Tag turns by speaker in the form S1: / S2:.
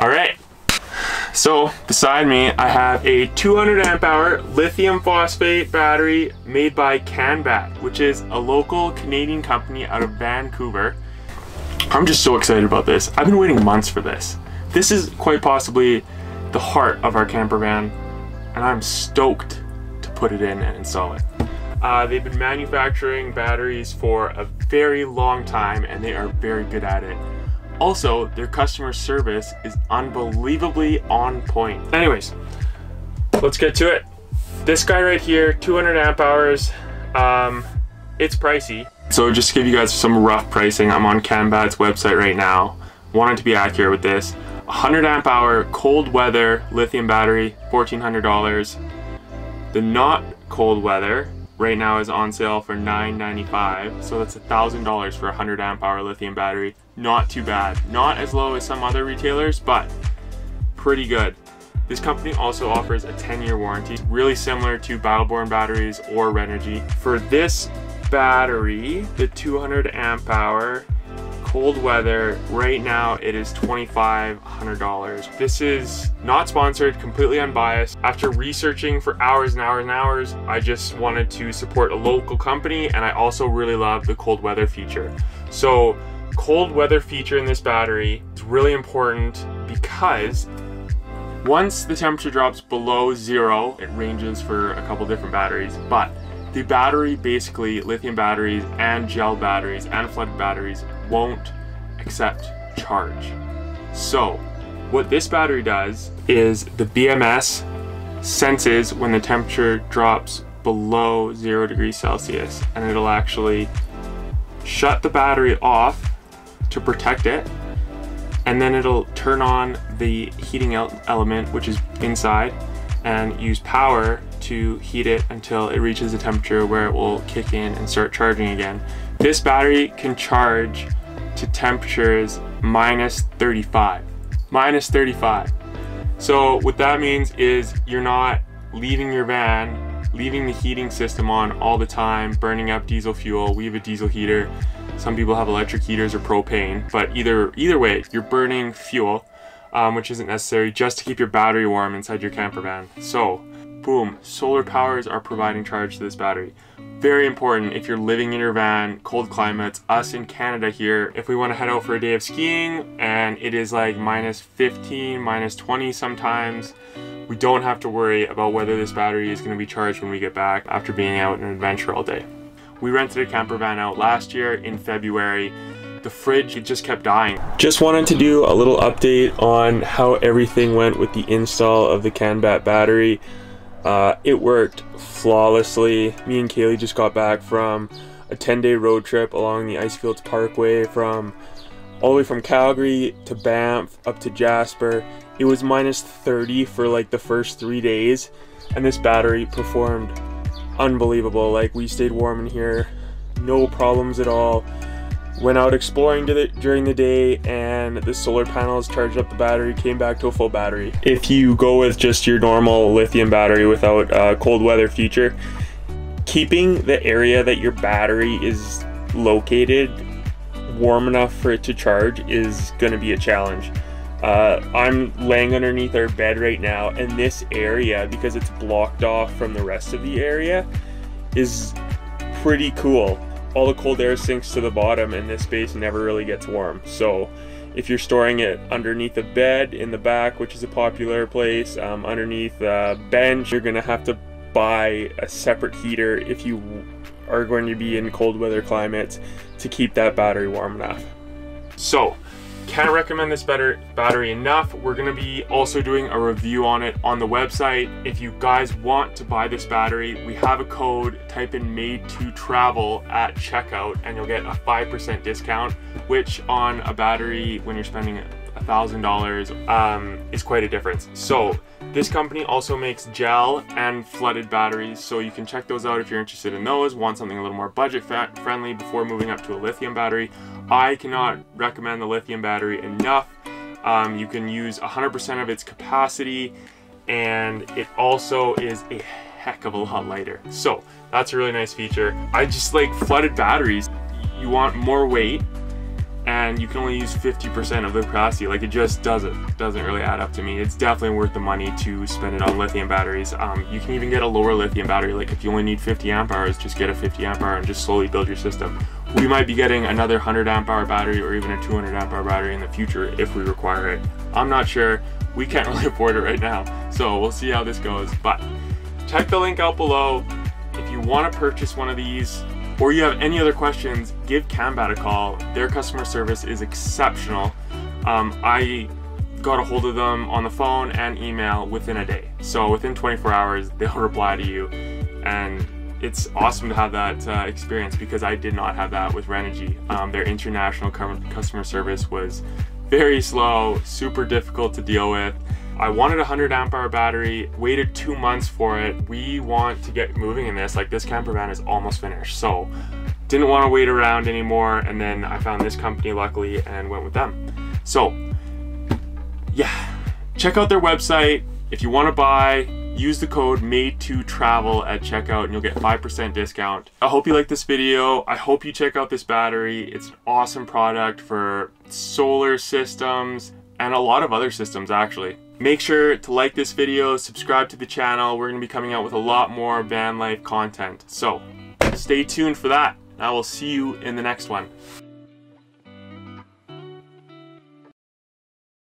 S1: All right. So beside me, I have a 200 amp hour lithium phosphate battery made by CanBat, which is a local Canadian company out of Vancouver. I'm just so excited about this. I've been waiting months for this. This is quite possibly the heart of our camper van, and I'm stoked to put it in and install it. Uh, they've been manufacturing batteries for a very long time, and they are very good at it. Also, their customer service is unbelievably on point. Anyways, let's get to it. This guy right here, 200 amp hours, um, it's pricey. So just to give you guys some rough pricing, I'm on CanBat's website right now. Wanted to be accurate with this. 100 amp hour cold weather lithium battery, $1,400. The not cold weather right now is on sale for $9.95. So that's $1,000 for a 100 amp hour lithium battery. Not too bad. Not as low as some other retailers, but pretty good. This company also offers a 10 year warranty, really similar to Battle Born batteries or Renogy. For this battery, the 200 amp hour, cold weather, right now it is $2,500. This is not sponsored, completely unbiased. After researching for hours and hours and hours, I just wanted to support a local company and I also really love the cold weather feature. So cold weather feature in this battery is really important because once the temperature drops below zero, it ranges for a couple different batteries, but the battery basically, lithium batteries and gel batteries and flooded batteries won't accept charge. So what this battery does is the BMS senses when the temperature drops below zero degrees Celsius and it'll actually shut the battery off to protect it and then it'll turn on the heating element which is inside and use power to heat it until it reaches a temperature where it will kick in and start charging again. This battery can charge to temperatures minus 35. Minus 35. So what that means is you're not leaving your van, leaving the heating system on all the time, burning up diesel fuel. We have a diesel heater. Some people have electric heaters or propane, but either either way, you're burning fuel, um, which isn't necessary just to keep your battery warm inside your camper van. So, boom, solar powers are providing charge to this battery. Very important if you're living in your van, cold climates, us in Canada here, if we want to head out for a day of skiing and it is like minus 15, minus 20 sometimes, we don't have to worry about whether this battery is going to be charged when we get back after being out on an adventure all day. We rented a camper van out last year in February. The fridge, it just kept dying. Just wanted to do a little update on how everything went with the install of the CanBat battery. Uh, it worked flawlessly. Me and Cayleigh just got back from a 10 day road trip along the Icefields Parkway from all the way from Calgary to Banff up to Jasper. It was minus 30 for like the first three days, and this battery performed unbelievable. Like, we stayed warm in here, no problems at all went out exploring the, during the day and the solar panels charged up the battery came back to a full battery. If you go with just your normal lithium battery without a cold weather feature keeping the area that your battery is located warm enough for it to charge is going to be a challenge. Uh, I'm laying underneath our bed right now and this area because it's blocked off from the rest of the area is pretty cool all the cold air sinks to the bottom and this space never really gets warm. So if you're storing it underneath a bed in the back, which is a popular place, um, underneath a bench, you're gonna have to buy a separate heater if you are going to be in cold weather climates to keep that battery warm enough. So can't recommend this better battery enough. We're gonna be also doing a review on it on the website. If you guys want to buy this battery, we have a code, type in made to travel at checkout and you'll get a 5% discount, which on a battery when you're spending a thousand dollars um, is quite a difference. So this company also makes gel and flooded batteries, so you can check those out if you're interested in those, want something a little more budget friendly before moving up to a lithium battery. I cannot recommend the lithium battery enough. Um, you can use 100% of its capacity and it also is a heck of a lot lighter. So that's a really nice feature. I just like flooded batteries. You want more weight and you can only use 50% of the capacity. Like it just doesn't doesn't really add up to me. It's definitely worth the money to spend it on lithium batteries. Um, you can even get a lower lithium battery. Like if you only need 50 amp hours, just get a 50 amp hour and just slowly build your system. We might be getting another 100 amp hour battery or even a 200 amp hour battery in the future if we require it. I'm not sure. We can't really afford it right now. So we'll see how this goes. But check the link out below. If you want to purchase one of these, or you have any other questions, give CanBat a call. Their customer service is exceptional. Um, I got a hold of them on the phone and email within a day. So within 24 hours, they'll reply to you. And it's awesome to have that uh, experience because I did not have that with Renogy. Um, their international customer service was very slow, super difficult to deal with. I wanted a 100 amp hour battery, waited two months for it. We want to get moving in this. Like this camper van is almost finished. So didn't want to wait around anymore. And then I found this company luckily and went with them. So yeah, check out their website. If you want to buy, use the code made2travel at checkout and you'll get 5% discount. I hope you like this video. I hope you check out this battery. It's an awesome product for solar systems and a lot of other systems actually. Make sure to like this video, subscribe to the channel. We're going to be coming out with a lot more van life content. So stay tuned for that. I will see you in the next one.